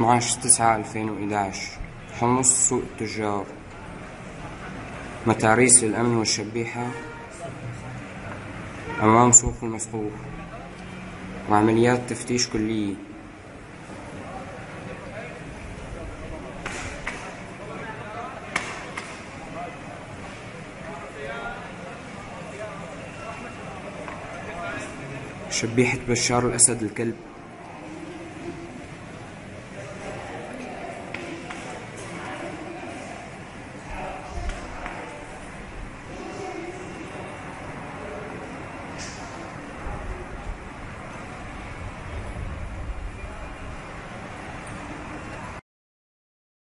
12 9 2011 حمص سوق التجار متاريس للأمن والشبيحة. أمام سوق المسقوف وعمليات تفتيش كلية. شبيحة بشار الأسد الكلب.